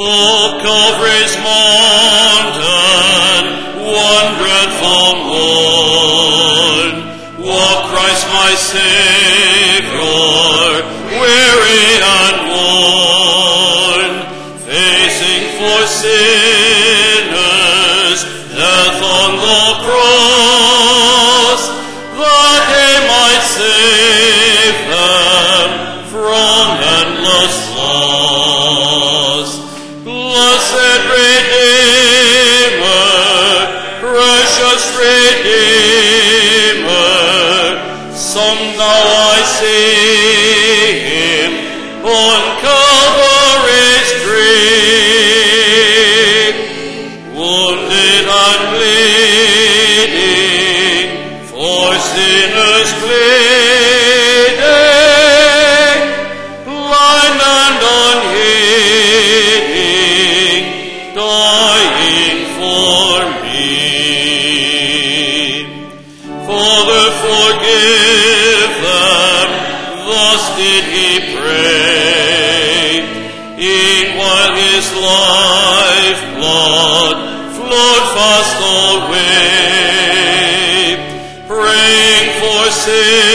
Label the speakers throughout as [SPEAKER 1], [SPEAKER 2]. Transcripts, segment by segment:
[SPEAKER 1] O Calvary's mountain, one dreadful morn, for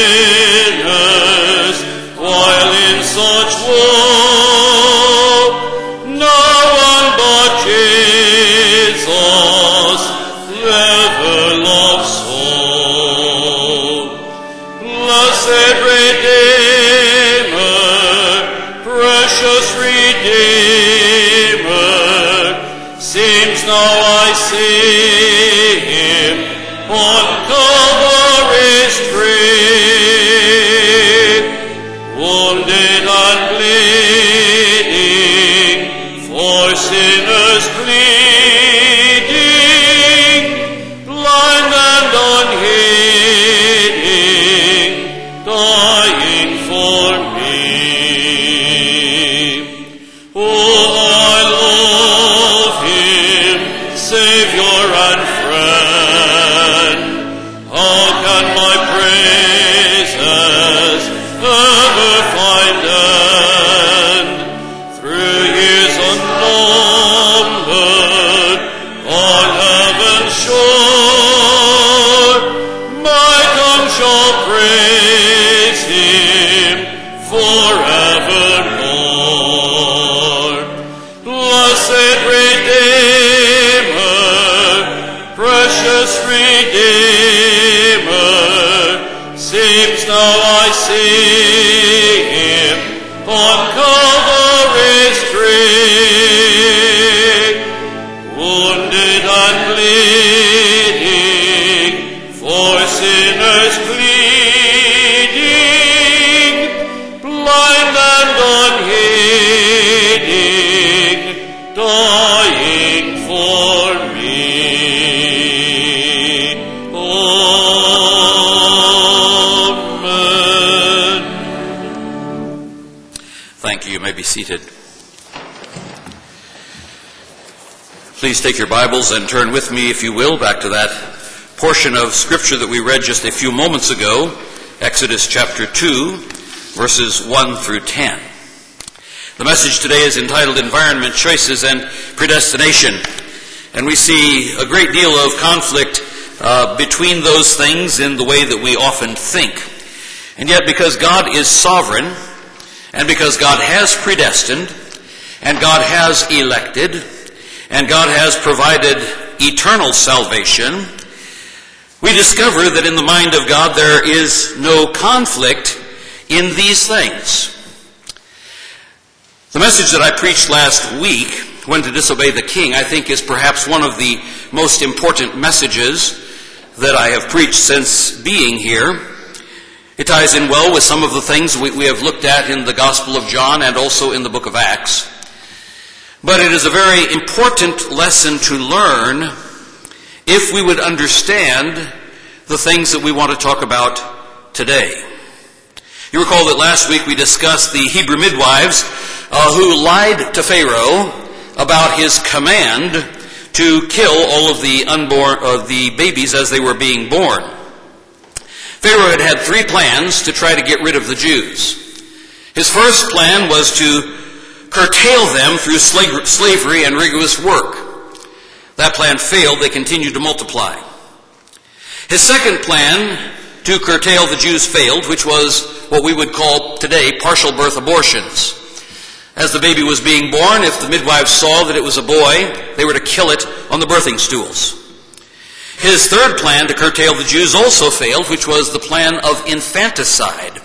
[SPEAKER 1] now I
[SPEAKER 2] seated. Please take your Bibles and turn with me, if you will, back to that portion of Scripture that we read just a few moments ago, Exodus chapter 2, verses 1 through 10. The message today is entitled Environment Choices and Predestination. And we see a great deal of conflict uh, between those things in the way that we often think. And yet, because God is sovereign, and because God has predestined, and God has elected, and God has provided eternal salvation, we discover that in the mind of God there is no conflict in these things. The message that I preached last week, when to disobey the king, I think is perhaps one of the most important messages that I have preached since being here. It ties in well with some of the things we, we have looked at in the Gospel of John and also in the book of Acts. But it is a very important lesson to learn if we would understand the things that we want to talk about today. You recall that last week we discussed the Hebrew midwives uh, who lied to Pharaoh about his command to kill all of the unborn, uh, the babies as they were being born. Pharaoh had had three plans to try to get rid of the Jews. His first plan was to curtail them through slavery and rigorous work. That plan failed, they continued to multiply. His second plan to curtail the Jews failed, which was what we would call today partial birth abortions. As the baby was being born, if the midwives saw that it was a boy, they were to kill it on the birthing stools. His third plan to curtail the Jews also failed, which was the plan of infanticide.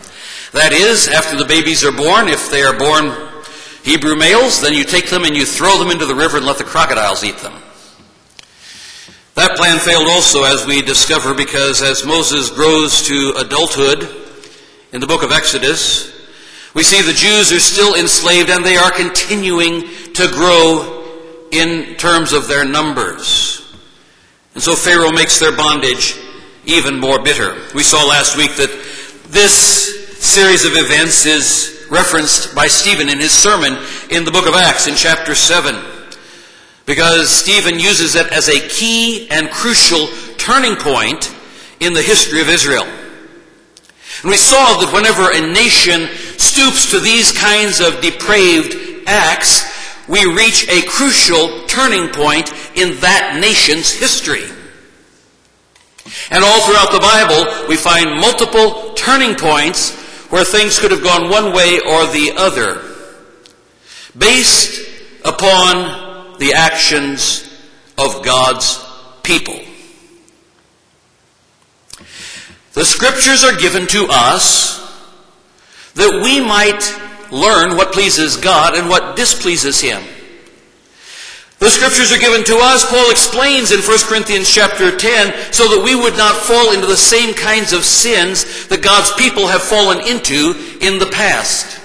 [SPEAKER 2] That is, after the babies are born, if they are born Hebrew males, then you take them and you throw them into the river and let the crocodiles eat them. That plan failed also, as we discover, because as Moses grows to adulthood in the book of Exodus, we see the Jews are still enslaved and they are continuing to grow in terms of their numbers. And so Pharaoh makes their bondage even more bitter. We saw last week that this series of events is referenced by Stephen in his sermon in the book of Acts in chapter 7 because Stephen uses it as a key and crucial turning point in the history of Israel. And we saw that whenever a nation stoops to these kinds of depraved acts, we reach a crucial turning point in that nation's history. And all throughout the Bible, we find multiple turning points where things could have gone one way or the other, based upon the actions of God's people. The scriptures are given to us that we might learn what pleases God and what displeases Him. The scriptures are given to us, Paul explains in 1 Corinthians chapter 10, so that we would not fall into the same kinds of sins that God's people have fallen into in the past.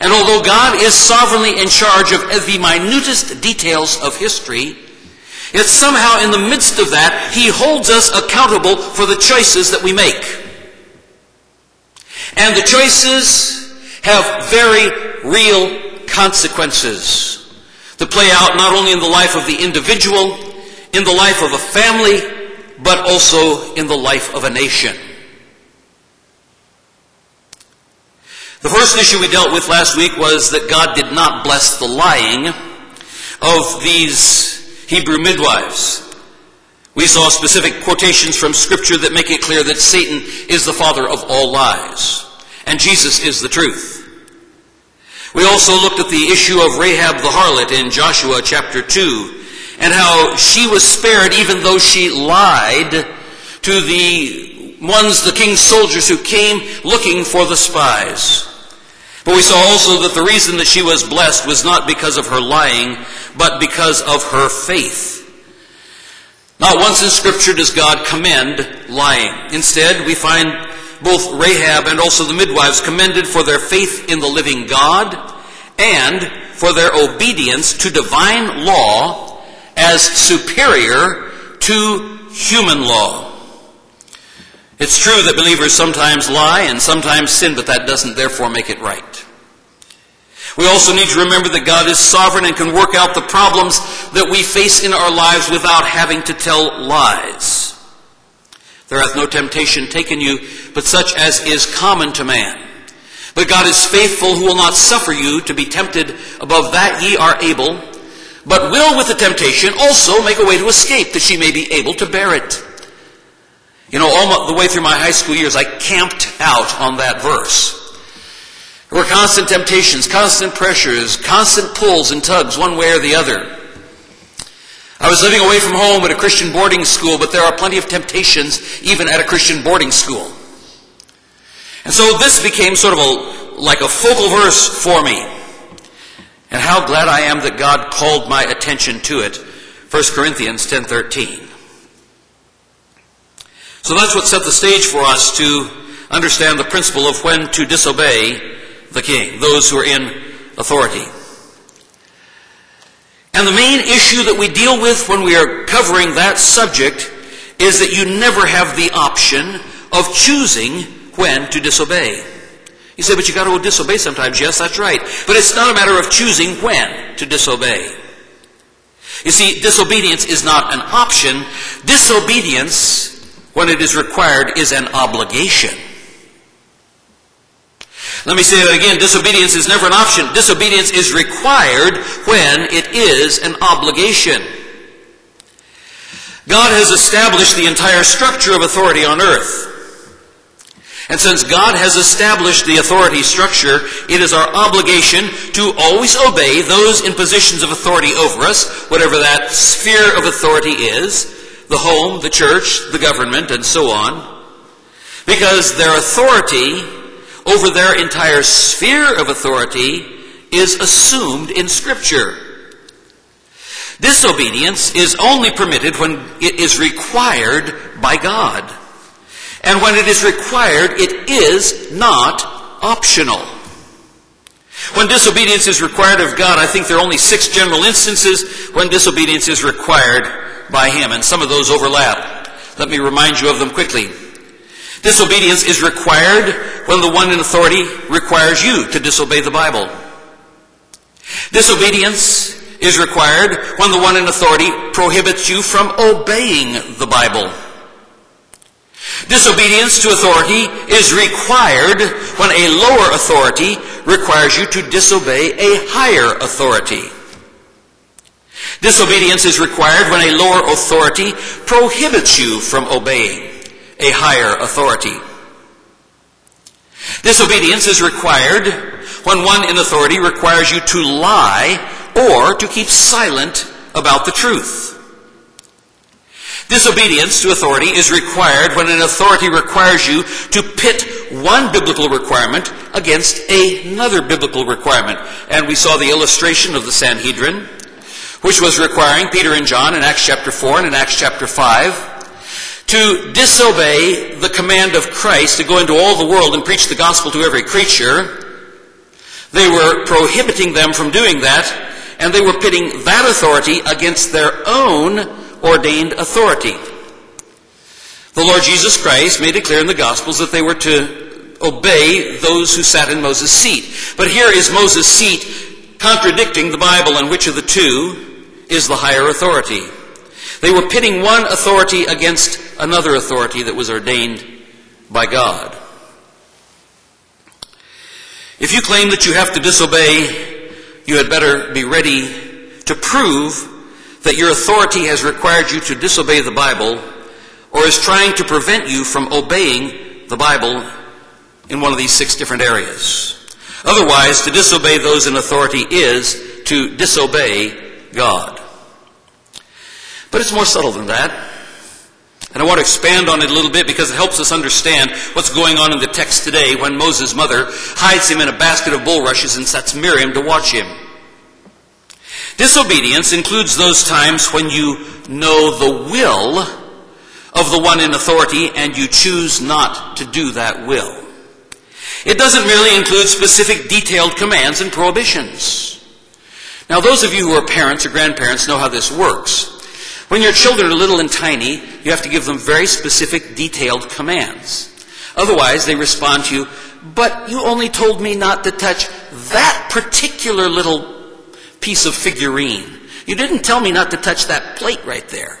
[SPEAKER 2] And although God is sovereignly in charge of the minutest details of history, yet somehow in the midst of that, He holds us accountable for the choices that we make. And the choices have very real consequences that play out not only in the life of the individual, in the life of a family, but also in the life of a nation. The first issue we dealt with last week was that God did not bless the lying of these Hebrew midwives. We saw specific quotations from Scripture that make it clear that Satan is the father of all lies, and Jesus is the truth. We also looked at the issue of Rahab the harlot in Joshua chapter 2, and how she was spared even though she lied to the ones, the king's soldiers who came looking for the spies. But we saw also that the reason that she was blessed was not because of her lying, but because of her faith. Not once in Scripture does God commend lying. Instead, we find both Rahab and also the midwives commended for their faith in the living God and for their obedience to divine law as superior to human law. It's true that believers sometimes lie and sometimes sin, but that doesn't therefore make it right. We also need to remember that God is sovereign and can work out the problems that we face in our lives without having to tell lies. There hath no temptation taken you, but such as is common to man. But God is faithful, who will not suffer you to be tempted above that ye are able, but will with the temptation also make a way to escape, that ye may be able to bear it. You know, all the way through my high school years, I camped out on that verse. There were constant temptations, constant pressures, constant pulls and tugs one way or the other. I was living away from home at a Christian boarding school, but there are plenty of temptations even at a Christian boarding school. And so this became sort of a, like a focal verse for me. And how glad I am that God called my attention to it. 1 Corinthians 10:13. So that's what set the stage for us to understand the principle of when to disobey the king, those who are in authority. And the main issue that we deal with when we are covering that subject is that you never have the option of choosing when to disobey. You say, but you got to disobey sometimes. Yes, that's right. But it's not a matter of choosing when to disobey. You see, disobedience is not an option. Disobedience when it is required is an obligation. Let me say that again. Disobedience is never an option. Disobedience is required when it is an obligation. God has established the entire structure of authority on earth. And since God has established the authority structure, it is our obligation to always obey those in positions of authority over us, whatever that sphere of authority is the home, the church, the government, and so on. Because their authority over their entire sphere of authority is assumed in Scripture. Disobedience is only permitted when it is required by God. And when it is required, it is not optional. When disobedience is required of God, I think there are only six general instances when disobedience is required by Him, and some of those overlap. Let me remind you of them quickly. Disobedience is required when the one in authority requires you to disobey the Bible. Disobedience is required when the one in authority prohibits you from obeying the Bible. Disobedience to authority is required when a lower authority requires you to disobey a higher authority. Disobedience is required when a lower authority prohibits you from obeying a higher authority. This obedience is required when one in authority requires you to lie or to keep silent about the truth. Disobedience to authority is required when an authority requires you to pit one biblical requirement against another biblical requirement. And we saw the illustration of the Sanhedrin, which was requiring Peter and John in Acts chapter 4 and in Acts chapter 5 to disobey the command of Christ to go into all the world and preach the gospel to every creature. They were prohibiting them from doing that, and they were pitting that authority against their own ordained authority. The Lord Jesus Christ made it clear in the Gospels that they were to obey those who sat in Moses' seat. But here is Moses' seat contradicting the Bible, and which of the two is the higher authority? They were pitting one authority against another authority that was ordained by God. If you claim that you have to disobey, you had better be ready to prove that your authority has required you to disobey the Bible or is trying to prevent you from obeying the Bible in one of these six different areas. Otherwise, to disobey those in authority is to disobey God. But it's more subtle than that. And I want to expand on it a little bit because it helps us understand what's going on in the text today when Moses' mother hides him in a basket of bulrushes and sets Miriam to watch him. Disobedience includes those times when you know the will of the one in authority and you choose not to do that will. It doesn't merely include specific detailed commands and prohibitions. Now, those of you who are parents or grandparents know how this works. When your children are little and tiny, you have to give them very specific, detailed commands. Otherwise, they respond to you, but you only told me not to touch that particular little piece of figurine. You didn't tell me not to touch that plate right there.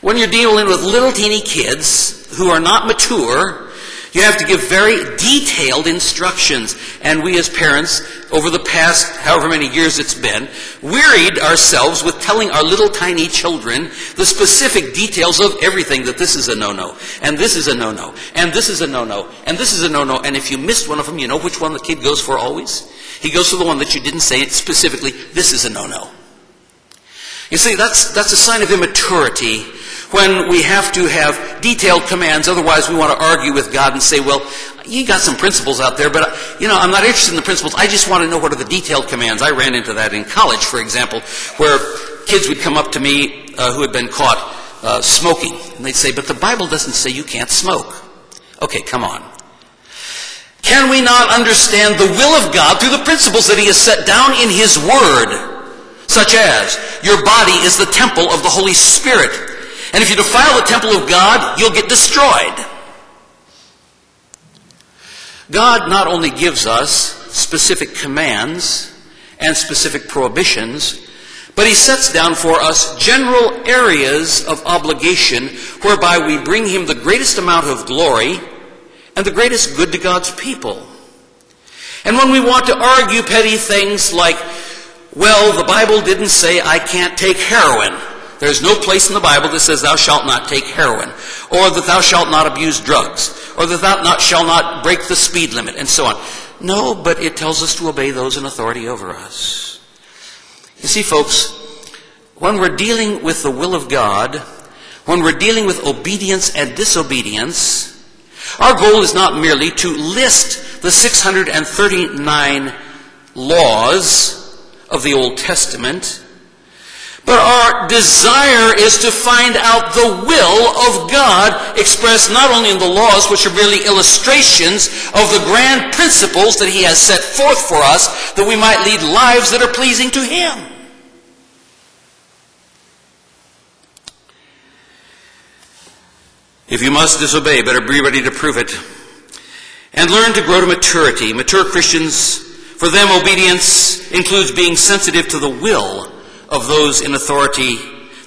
[SPEAKER 2] When you're dealing with little teeny kids who are not mature, you have to give very detailed instructions. And we as parents, over the past however many years it's been, wearied ourselves with telling our little tiny children the specific details of everything that this is a no-no, and this is a no-no, and this is a no-no, and this is a no-no. And if you missed one of them, you know which one the kid goes for always? He goes for the one that you didn't say it specifically, this is a no-no. You see, that's, that's a sign of immaturity when we have to have detailed commands. Otherwise, we want to argue with God and say, well, you got some principles out there, but, you know, I'm not interested in the principles. I just want to know what are the detailed commands. I ran into that in college, for example, where kids would come up to me uh, who had been caught uh, smoking. And they'd say, but the Bible doesn't say you can't smoke. Okay, come on. Can we not understand the will of God through the principles that He has set down in His Word? Such as, your body is the temple of the Holy Spirit. And if you defile the temple of God, you'll get destroyed. God not only gives us specific commands and specific prohibitions, but He sets down for us general areas of obligation whereby we bring Him the greatest amount of glory and the greatest good to God's people. And when we want to argue petty things like, well, the Bible didn't say I can't take heroin. There's no place in the Bible that says thou shalt not take heroin, or that thou shalt not abuse drugs, or that thou not, shalt not break the speed limit, and so on. No, but it tells us to obey those in authority over us. You see, folks, when we're dealing with the will of God, when we're dealing with obedience and disobedience, our goal is not merely to list the 639 laws of the Old Testament, but our desire is to find out the will of God expressed not only in the laws, which are merely illustrations of the grand principles that He has set forth for us, that we might lead lives that are pleasing to Him. If you must disobey, better be ready to prove it. And learn to grow to maturity. Mature Christians, for them, obedience includes being sensitive to the will of those in authority,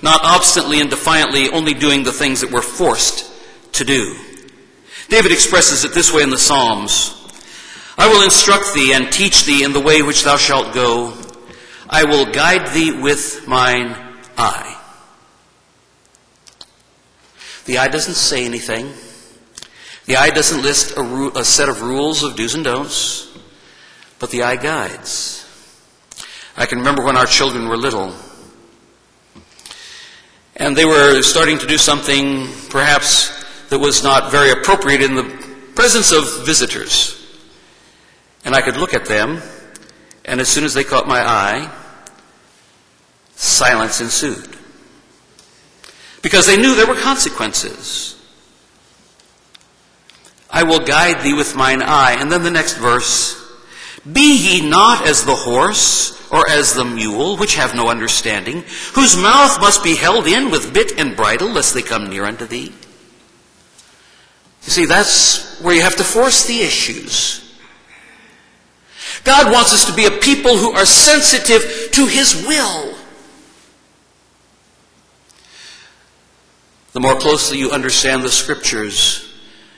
[SPEAKER 2] not obstinately and defiantly only doing the things that we're forced to do. David expresses it this way in the Psalms I will instruct thee and teach thee in the way which thou shalt go. I will guide thee with mine eye. The eye doesn't say anything. The eye doesn't list a, ru- a, set of rules of do's and don'ts, but the eye guides. I can remember when our children were little, and they were starting to do something perhaps that was not very appropriate in the presence of visitors. And I could look at them, and as soon as they caught my eye, silence ensued because they knew there were consequences. I will guide thee with mine eye. And then the next verse Be ye not as the horse or as the mule, which have no understanding, whose mouth must be held in with bit and bridle, lest they come near unto thee. You see, that's where you have to force the issues. God wants us to be a people who are sensitive to His will. the more closely you understand the Scriptures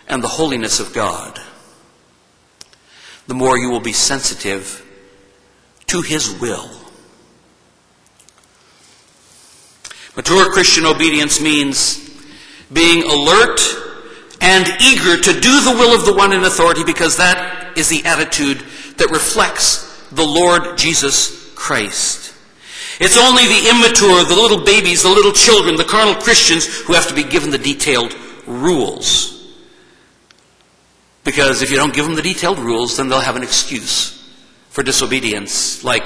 [SPEAKER 2] and the holiness of God, the more you will be sensitive to His will. Mature Christian obedience means being alert and eager to do the will of the one in authority because that is the attitude that reflects the Lord Jesus Christ. It's only the immature, the little babies, the little children, the carnal Christians who have to be given the detailed rules. Because if you don't give them the detailed rules, then they'll have an excuse for disobedience. Like,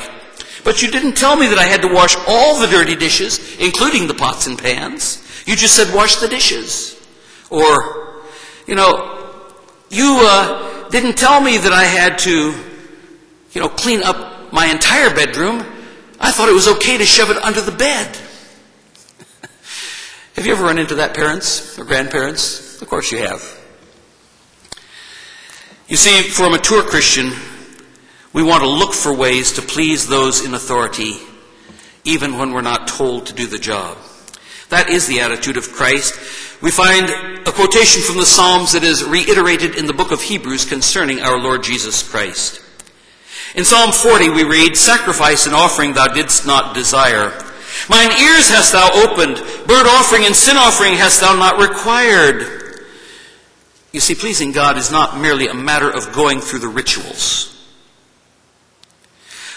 [SPEAKER 2] but you didn't tell me that I had to wash all the dirty dishes, including the pots and pans. You just said wash the dishes. Or, you know, you uh, didn't tell me that I had to, you know, clean up my entire bedroom. I thought it was okay to shove it under the bed. have you ever run into that, parents or grandparents? Of course you have. You see, for a mature Christian, we want to look for ways to please those in authority, even when we're not told to do the job. That is the attitude of Christ. We find a quotation from the Psalms that is reiterated in the book of Hebrews concerning our Lord Jesus Christ. In Psalm 40 we read, Sacrifice and offering thou didst not desire. Mine ears hast thou opened, burnt offering and sin offering hast thou not required. You see, pleasing God is not merely a matter of going through the rituals.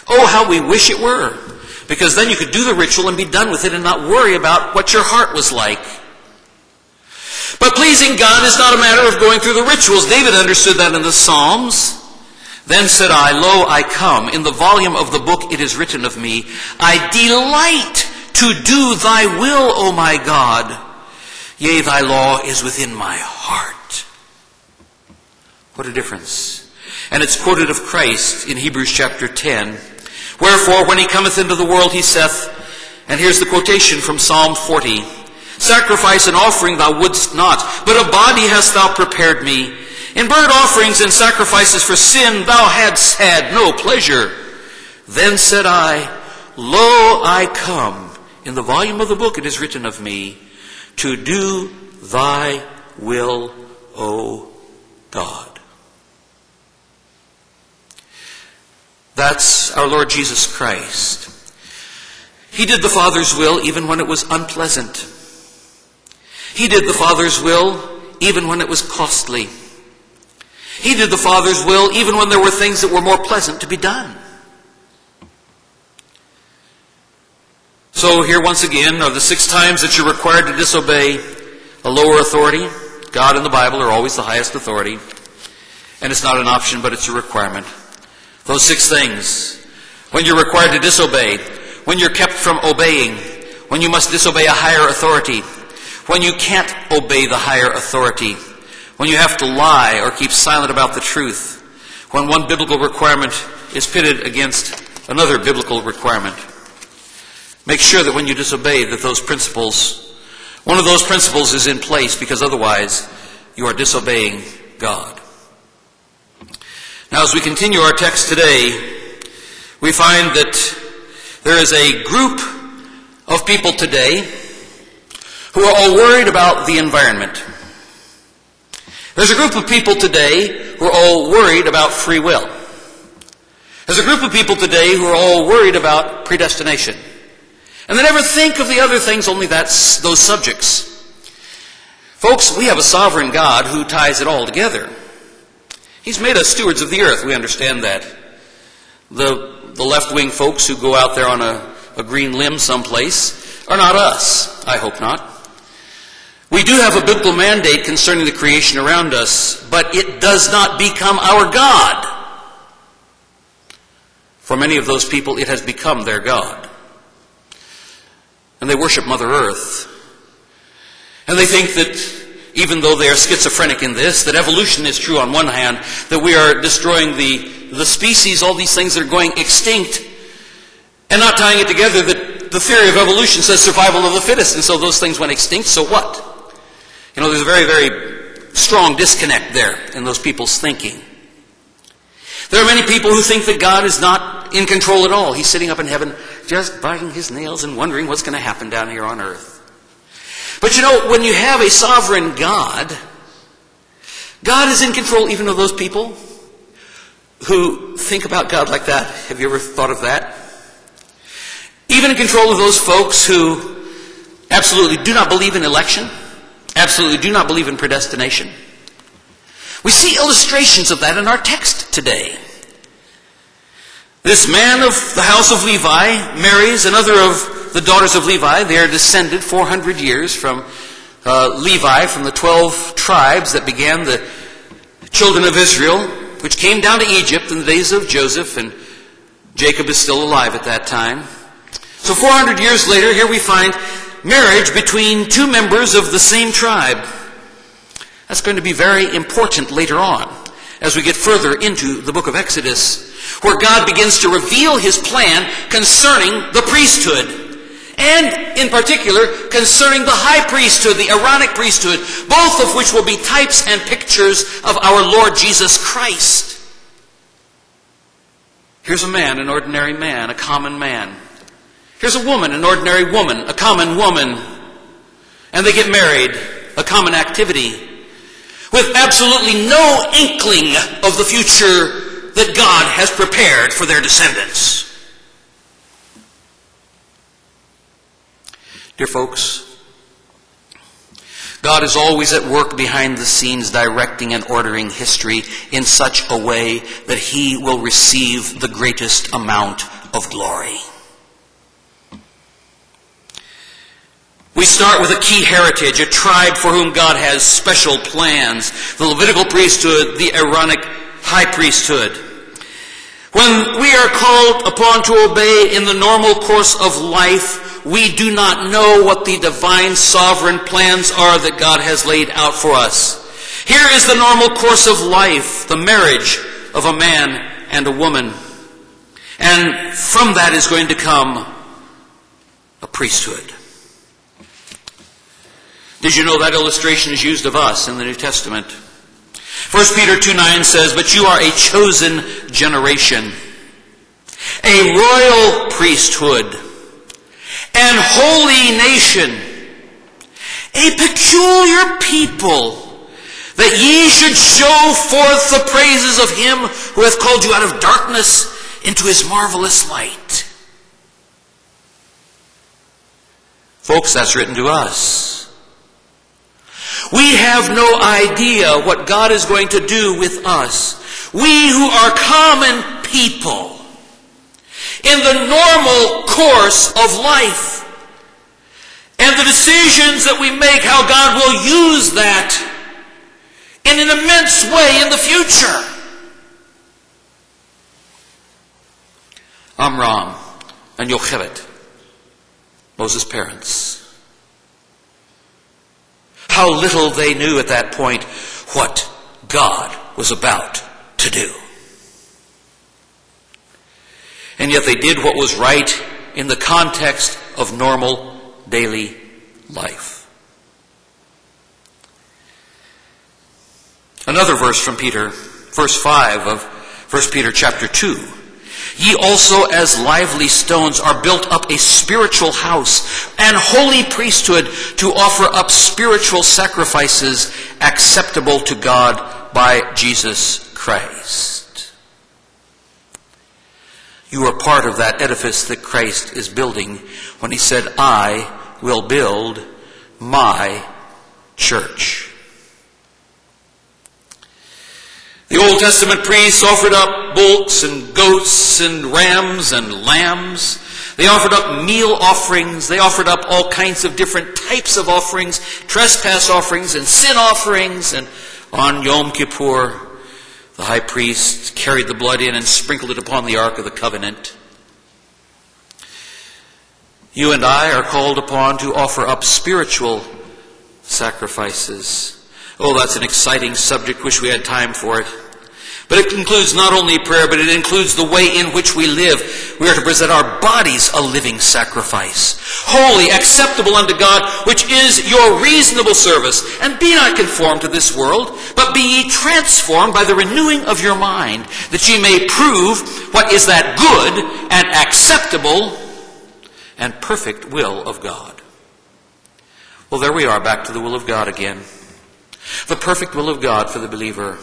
[SPEAKER 2] Oh, how we wish it were. Because then you could do the ritual and be done with it and not worry about what your heart was like. But pleasing God is not a matter of going through the rituals. David understood that in the Psalms. Then said I, Lo, I come. In the volume of the book it is written of me, I delight to do thy will, O my God. Yea, thy law is within my heart. What a difference. And it's quoted of Christ in Hebrews chapter 10. Wherefore, when he cometh into the world, he saith, and here's the quotation from Psalm 40, Sacrifice and offering thou wouldst not, but a body hast thou prepared me. In burnt offerings and sacrifices for sin thou hadst had no pleasure. Then said I, Lo, I come. In the volume of the book it is written of me, to do thy will, O God. That's our Lord Jesus Christ. He did the Father's will even when it was unpleasant. He did the Father's will even when it was costly. He did the Father's will even when there were things that were more pleasant to be done. So here once again are the six times that you're required to disobey a lower authority. God and the Bible are always the highest authority. And it's not an option, but it's a requirement. Those six things. When you're required to disobey, when you're kept from obeying, when you must disobey a higher authority, when you can't obey the higher authority, when you have to lie or keep silent about the truth, when one biblical requirement is pitted against another biblical requirement. Make sure that when you disobey that those principles, one of those principles is in place because otherwise you are disobeying God. Now as we continue our text today, we find that there is a group of people today who are all worried about the environment. There's a group of people today who are all worried about free will. There's a group of people today who are all worried about predestination. And they never think of the other things, only that's those subjects. Folks, we have a sovereign God who ties it all together. He's made us stewards of the earth. We understand that. The, the left wing folks who go out there on a, a green limb someplace are not us. I hope not. We do have a biblical mandate concerning the creation around us, but it does not become our God. For many of those people, it has become their God. And they worship Mother Earth. And they think that even though they are schizophrenic in this, that evolution is true on one hand, that we are destroying the, the species, all these things that are going extinct, and not tying it together that the theory of evolution says survival of the fittest, and so those things went extinct, so what? You know, there's a very, very strong disconnect there in those people's thinking. There are many people who think that God is not in control at all. He's sitting up in heaven just biting his nails and wondering what's going to happen down here on earth. But you know, when you have a sovereign God, God is in control even of those people who think about God like that. Have you ever thought of that? Even in control of those folks who absolutely do not believe in election absolutely do not believe in predestination. We see illustrations of that in our text today. This man of the house of Levi marries another of the daughters of Levi. They are descended 400 years from uh, Levi, from the 12 tribes that began the children of Israel, which came down to Egypt in the days of Joseph, and Jacob is still alive at that time. So 400 years later, here we find marriage between two members of the same tribe. That's going to be very important later on as we get further into the book of Exodus, where God begins to reveal his plan concerning the priesthood. And in particular, concerning the high priesthood, the Aaronic priesthood, both of which will be types and pictures of our Lord Jesus Christ. Here's a man, an ordinary man, a common man, Here's a woman, an ordinary woman, a common woman, and they get married, a common activity, with absolutely no inkling of the future that God has prepared for their descendants. Dear folks, God is always at work behind the scenes, directing and ordering history in such a way that He will receive the greatest amount of glory. We start with a key heritage, a tribe for whom God has special plans. The Levitical priesthood, the Aaronic high priesthood. When we are called upon to obey in the normal course of life, we do not know what the divine sovereign plans are that God has laid out for us. Here is the normal course of life, the marriage of a man and a woman. And from that is going to come a priesthood. Did you know that illustration is used of us in the New Testament? 1 Peter 2 9 says, But you are a chosen generation, a royal priesthood, and holy nation, a peculiar people, that ye should show forth the praises of him who hath called you out of darkness into his marvelous light. Folks, that's written to us. We have no idea what God is going to do with us. We who are common people in the normal course of life and the decisions that we make, how God will use that in an immense way in the future. Amram and Yocheved, Moses' parents. How little they knew at that point what God was about to do. And yet they did what was right in the context of normal daily life. Another verse from Peter, verse 5 of 1 Peter chapter 2. Ye also, as lively stones, are built up a spiritual house and holy priesthood to offer up spiritual sacrifices acceptable to God by Jesus Christ. You are part of that edifice that Christ is building when he said, I will build my church. The Old Testament priests offered up bullocks and goats and rams and lambs. They offered up meal offerings. They offered up all kinds of different types of offerings, trespass offerings and sin offerings. And on Yom Kippur, the high priest carried the blood in and sprinkled it upon the Ark of the Covenant. You and I are called upon to offer up spiritual sacrifices. Oh, that's an exciting subject. Wish we had time for it. But it includes not only prayer, but it includes the way in which we live. We are to present our bodies a living sacrifice, holy, acceptable unto God, which is your reasonable service. And be not conformed to this world, but be ye transformed by the renewing of your mind, that ye may prove what is that good and acceptable and perfect will of God. Well, there we are, back to the will of God again. The perfect will of God for the believer.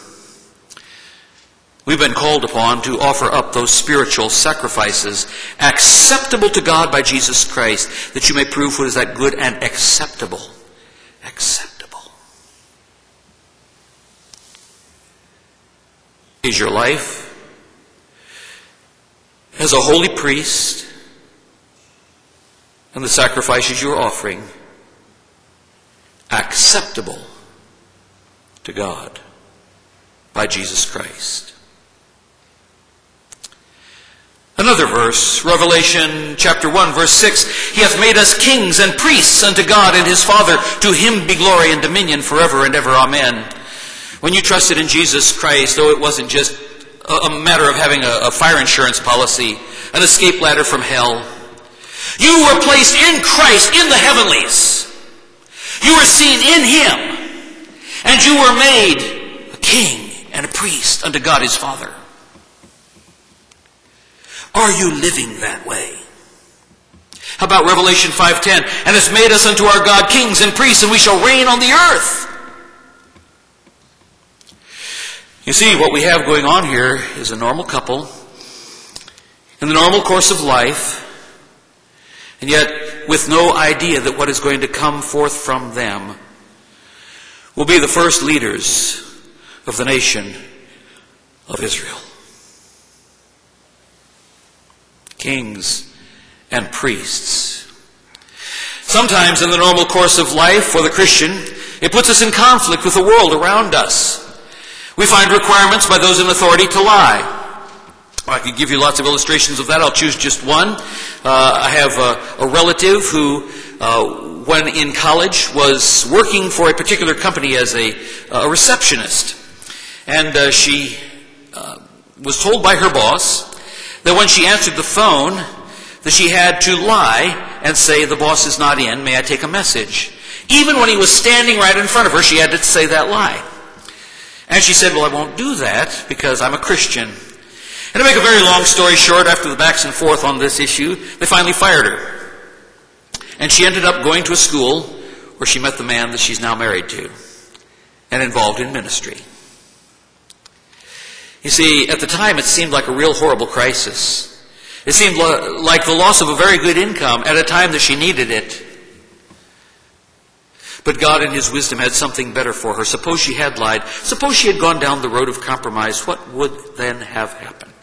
[SPEAKER 2] We've been called upon to offer up those spiritual sacrifices acceptable to God by Jesus Christ, that you may prove what is that good and acceptable. Acceptable. Is your life as a holy priest and the sacrifices you're offering acceptable to God by Jesus Christ? Another verse, Revelation chapter 1, verse 6. He hath made us kings and priests unto God and his Father. To him be glory and dominion forever and ever. Amen. When you trusted in Jesus Christ, though it wasn't just a matter of having a, fire insurance policy, an escape ladder from hell, you were placed in Christ in the heavenlies. You were seen in him. And you were made a king and a priest unto God his Father. Are you living that way? How about Revelation 5:10? And has made us unto our God kings and priests, and we shall reign on the earth. You see, what we have going on here is a normal couple in the normal course of life, and yet with no idea that what is going to come forth from them will be the first leaders of the nation of Israel. Kings, and priests. Sometimes in the normal course of life for the Christian, it puts us in conflict with the world around us. We find requirements by those in authority to lie. I could give you lots of illustrations of that. I'll choose just one. Uh, I have a, a relative who, uh, when in college, was working for a particular company as a, a receptionist. And uh, she uh, was told by her boss that when she answered the phone, that she had to lie and say, the boss is not in, may I take a message? Even when he was standing right in front of her, she had to say that lie. And she said, well, I won't do that because I'm a Christian. And to make a very long story short, after the backs and forth on this issue, they finally fired her. And she ended up going to a school where she met the man that she's now married to and involved in ministry. You see, at the time it seemed like a real horrible crisis. It seemed like the loss of a very good income at a time that she needed it. But God, in His wisdom, had something better for her. Suppose she had lied. Suppose she had gone down the road of compromise. What would then have happened?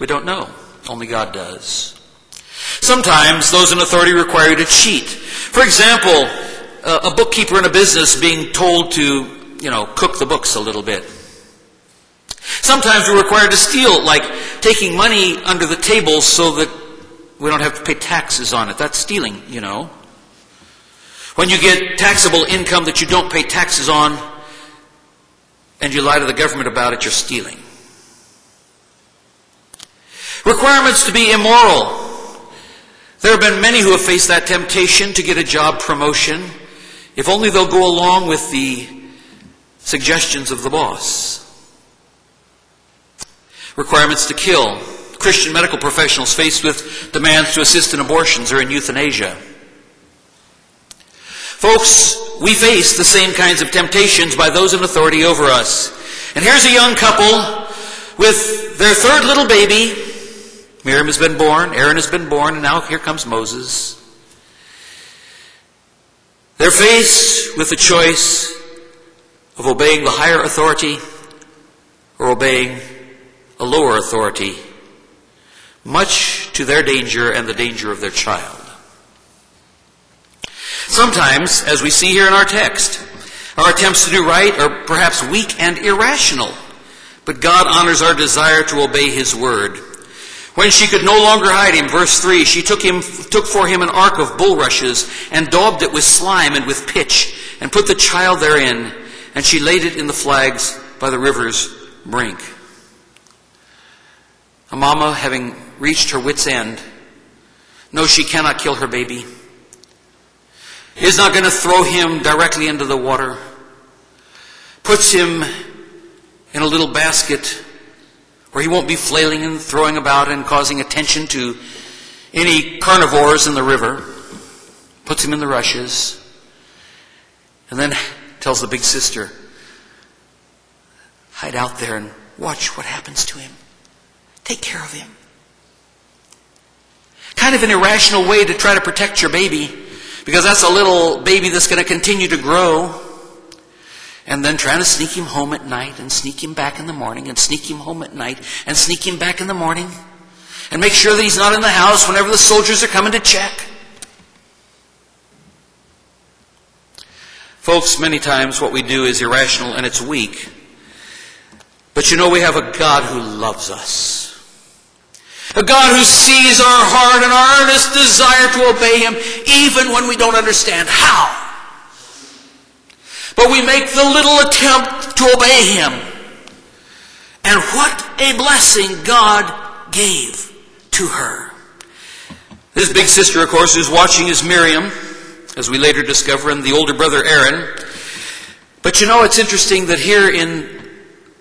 [SPEAKER 2] We don't know. Only God does. Sometimes those in authority require you to cheat. For example, a bookkeeper in a business being told to, you know, cook the books a little bit. Sometimes we're required to steal, like taking money under the table so that we don't have to pay taxes on it. That's stealing, you know. When you get taxable income that you don't pay taxes on and you lie to the government about it, you're stealing. Requirements to be immoral. There have been many who have faced that temptation to get a job promotion if only they'll go along with the suggestions of the boss. Requirements to kill. Christian medical professionals faced with demands to assist in abortions or in euthanasia. Folks, we face the same kinds of temptations by those in authority over us. And here's a young couple with their third little baby. Miriam has been born, Aaron has been born, and now here comes Moses. They're faced with the choice of obeying the higher authority or obeying a lower authority, much to their danger and the danger of their child. Sometimes, as we see here in our text, our attempts to do right are perhaps weak and irrational, but God honors our desire to obey His word. When she could no longer hide him, verse 3, she took, him, took for him an ark of bulrushes and daubed it with slime and with pitch and put the child therein, and she laid it in the flags by the river's brink. A mama, having reached her wits' end, knows she cannot kill her baby, is not going to throw him directly into the water, puts him in a little basket where he won't be flailing and throwing about and causing attention to any carnivores in the river, puts him in the rushes, and then tells the big sister, hide out there and watch what happens to him. Take care of him. Kind of an irrational way to try to protect your baby, because that's a little baby that's going to continue to grow and then trying to sneak him home at night and sneak him back in the morning and sneak him home at night and sneak him back in the morning and make sure that he's not in the house whenever the soldiers are coming to check. Folks, many times what we do is irrational and it's weak. But you know, we have a God who loves us. A God who sees our heart and our earnest desire to obey Him even when we don't understand how. But we make the little attempt to obey him. And what a blessing God gave to her. This big sister, of course, who's watching is Miriam, as we later discover, and the older brother Aaron. But you know, it's interesting that here in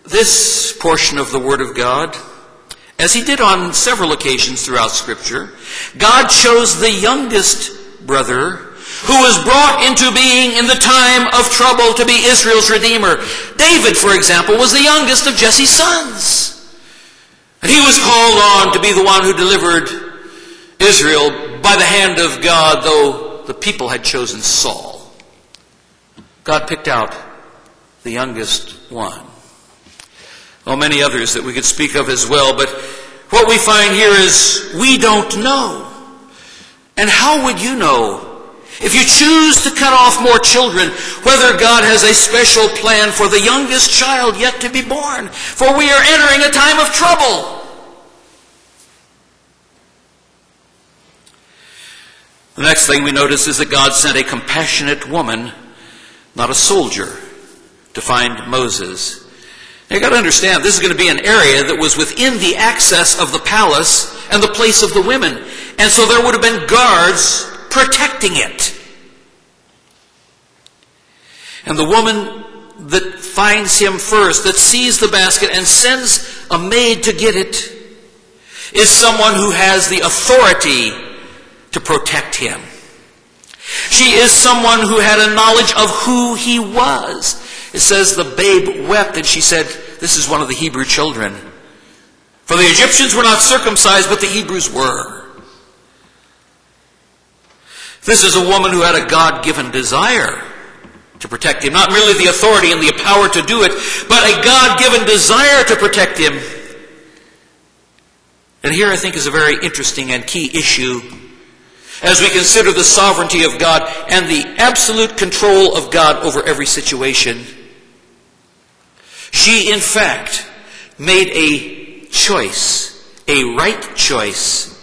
[SPEAKER 2] this portion of the Word of God, as he did on several occasions throughout Scripture, God chose the youngest brother who was brought into being in the time of trouble to be Israel's Redeemer. David, for example, was the youngest of Jesse's sons. And he was called on to be the one who delivered Israel by the hand of God, though the people had chosen Saul. God picked out the youngest one. Well, many others that we could speak of as well, but what we find here is we don't know. And how would you know if you choose to cut off more children, whether God has a special plan for the youngest child yet to be born, for we are entering a time of trouble. The next thing we notice is that God sent a compassionate woman, not a soldier, to find Moses. You got to understand, this is going to be an area that was within the access of the palace and the place of the women. And so there would have been guards protecting it. And the woman that finds him first, that sees the basket and sends a maid to get it, is someone who has the authority to protect him. She is someone who had a knowledge of who he was. It says the babe wept and she said, this is one of the Hebrew children. For the Egyptians were not circumcised, but the Hebrews were. This is a woman who had a God given desire to protect him. Not merely the authority and the power to do it, but a God given desire to protect him. And here I think is a very interesting and key issue as we consider the sovereignty of God and the absolute control of God over every situation. She, in fact, made a choice, a right choice,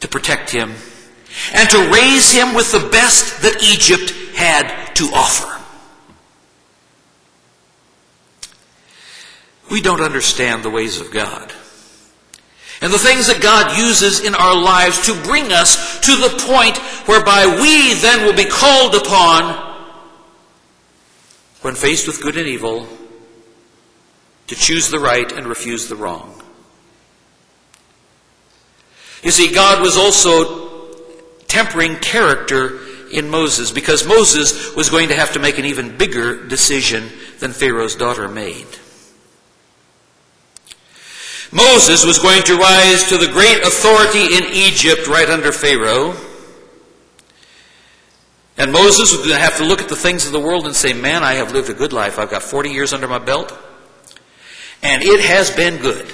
[SPEAKER 2] to protect him and to raise him with the best that Egypt had to offer. We don't understand the ways of God. And the things that God uses in our lives to bring us to the point whereby we then will be called upon, when faced with good and evil, to choose the right and refuse the wrong. You see, God was also tempering character in Moses because Moses was going to have to make an even bigger decision than Pharaoh's daughter made. Moses was going to rise to the great authority in Egypt right under Pharaoh. And Moses was going to have to look at the things of the world and say, Man, I have lived a good life. I've got 40 years under my belt. And it has been good.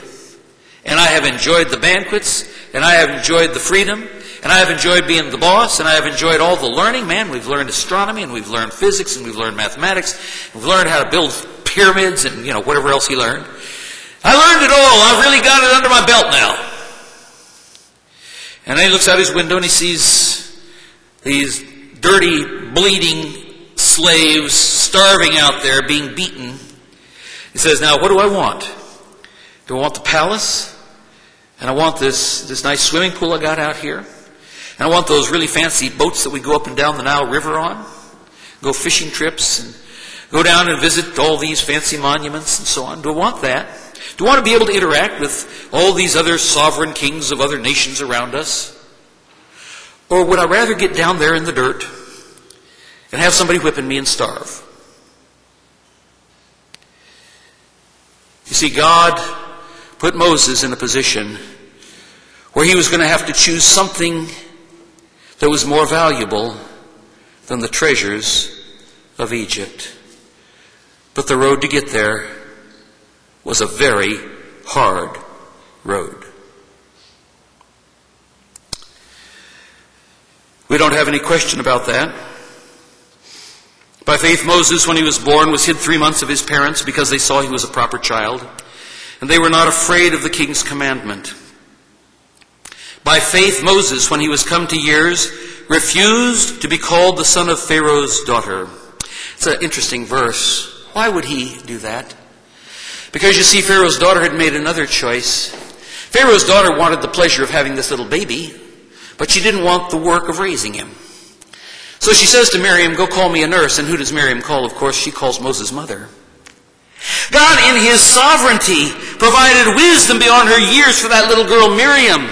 [SPEAKER 2] And I have enjoyed the banquets, and I have enjoyed the freedom, and I have enjoyed being the boss, and I have enjoyed all the learning. Man, we've learned astronomy, and we've learned physics, and we've learned mathematics, and we've learned how to build pyramids, and, you know, whatever else he learned. I learned it all. I've really got it under my belt now. And then he looks out his window and he sees these dirty, bleeding slaves starving out there, being beaten. He says, Now, what do I want? Do I want the palace? And I want this, this nice swimming pool I got out here? And I want those really fancy boats that we go up and down the Nile River on? Go fishing trips and go down and visit all these fancy monuments and so on? Do I want that? Do I want to be able to interact with all these other sovereign kings of other nations around us? Or would I rather get down there in the dirt and have somebody whipping me and starve? You see, God put Moses in a position where he was going to have to choose something that was more valuable than the treasures of Egypt. But the road to get there was a very hard road. We don't have any question about that. By faith, Moses, when he was born, was hid three months of his parents because they saw he was a proper child, and they were not afraid of the king's commandment. By faith, Moses, when he was come to years, refused to be called the son of Pharaoh's daughter. It's an interesting verse. Why would he do that? Because you see, Pharaoh's daughter had made another choice. Pharaoh's daughter wanted the pleasure of having this little baby, but she didn't want the work of raising him. So she says to Miriam, Go call me a nurse. And who does Miriam call? Of course, she calls Moses' mother. God, in his sovereignty, provided wisdom beyond her years for that little girl, Miriam.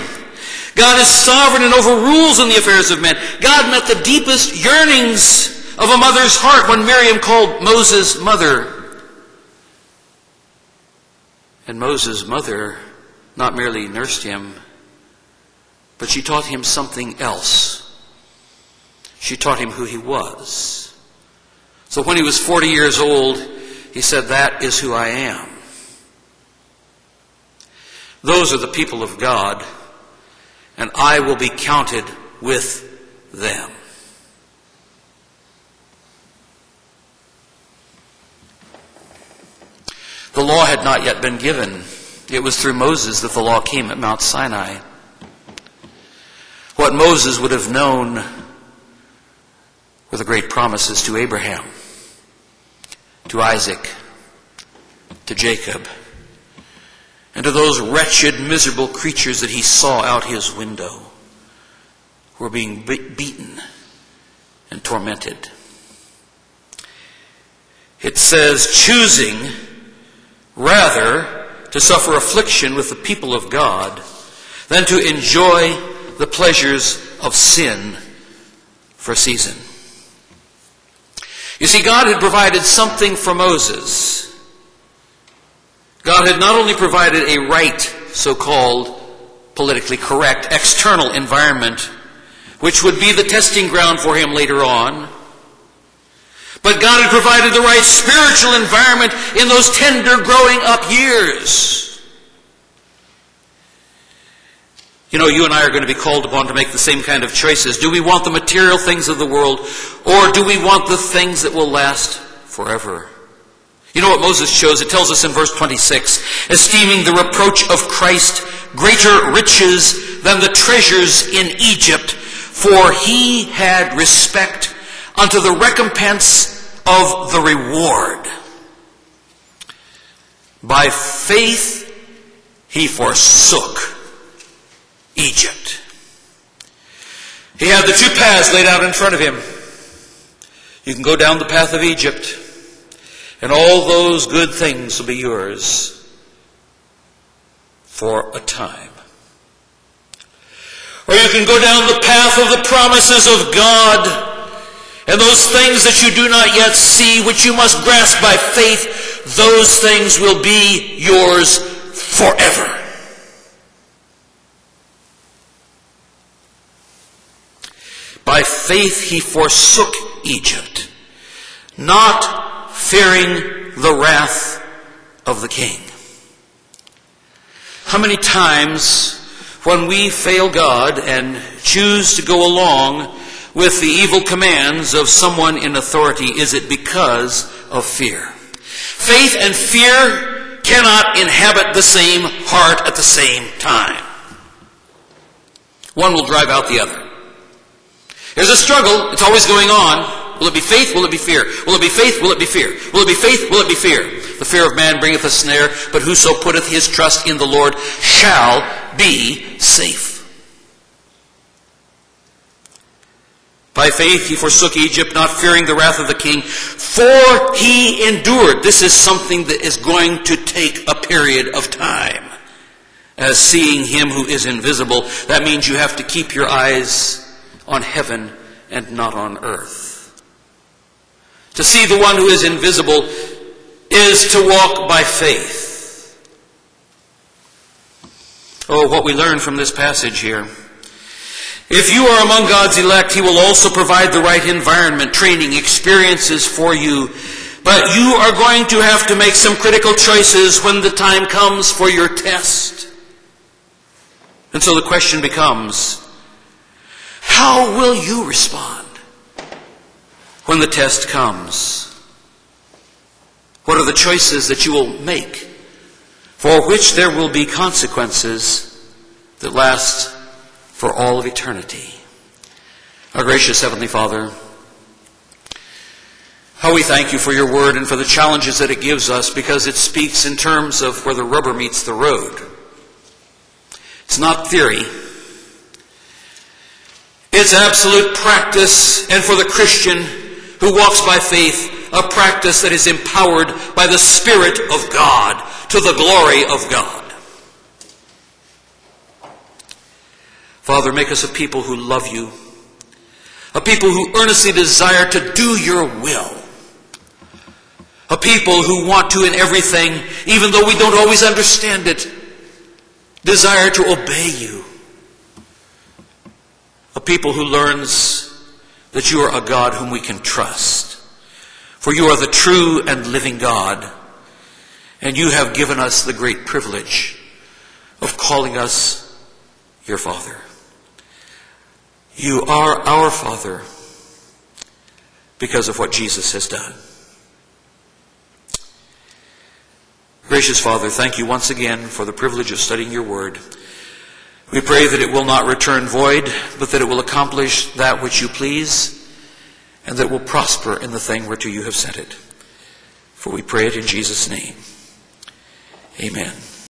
[SPEAKER 2] God is sovereign and overrules in the affairs of men. God met the deepest yearnings of a mother's heart when Miriam called Moses mother. And Moses' mother not merely nursed him, but she taught him something else. She taught him who he was. So when he was 40 years old, he said, That is who I am. Those are the people of God, and I will be counted with them. The law had not yet been given. It was through Moses that the law came at Mount Sinai. What Moses would have known were the great promises to Abraham, to Isaac, to Jacob, and to those wretched, miserable creatures that he saw out his window who were being beaten and tormented. It says, choosing rather to suffer affliction with the people of God than to enjoy the pleasures of sin for a season. You see, God had provided something for Moses. God had not only provided a right, so called politically correct, external environment, which would be the testing ground for him later on, but God had provided the right spiritual environment in those tender growing up years. You know, you and I are going to be called upon to make the same kind of choices. Do we want the material things of the world, or do we want the things that will last forever? You know what Moses chose? It tells us in verse 26 esteeming the reproach of Christ greater riches than the treasures in Egypt, for he had respect unto the recompense of the reward. By faith he forsook Egypt. He had the two paths laid out in front of him. You can go down the path of Egypt and all those good things will be yours for a time. Or you can go down the path of the promises of God and those things that you do not yet see, which you must grasp by faith, those things will be yours forever. By faith he forsook Egypt, not fearing the wrath of the king. How many times when we fail God and choose to go along with the evil commands of someone in authority, is it because of fear? Faith and fear cannot inhabit the same heart at the same time. One will drive out the other. There's a struggle, it's always going on. Will it be faith? Will it be fear? Will it be faith? Will it be fear? Will it be faith? Will it be fear? The fear of man bringeth a snare, but whoso putteth his trust in the Lord shall be safe. By faith he forsook Egypt, not fearing the wrath of the king, for he endured. This is something that is going to take a period of time. As seeing him who is invisible, that means you have to keep your eyes on heaven and not on earth. To see the one who is invisible is to walk by faith. Oh, what we learn from this passage here. If you are among God's elect, He will also provide the right environment, training, experiences for you. But you are going to have to make some critical choices when the time comes for your test. And so the question becomes, how will you respond? when the test comes? What are the choices that you will make for which there will be consequences that last for all of eternity? Our gracious Heavenly Father, how we thank you for your word and for the challenges that it gives us because it speaks in terms of where the rubber meets the road. It's not theory. It's absolute practice, and for the Christian, who walks by faith, a practice that is empowered by the Spirit of God to the glory of God. Father, make us a people who love you, a people who earnestly desire to do your will, a people who want to in everything, even though we don't always understand it, desire to obey you, a people who learns that you are a God whom we can trust. For you are the true and living God, and you have given us the great privilege of calling us your Father. You are our Father because of what Jesus has done. Gracious Father, thank you once again for the privilege of studying your word. We pray that it will not return void, but that it will accomplish that which you please, and that will prosper in the thing whereto you have sent it. For we pray it in Jesus' name. Amen.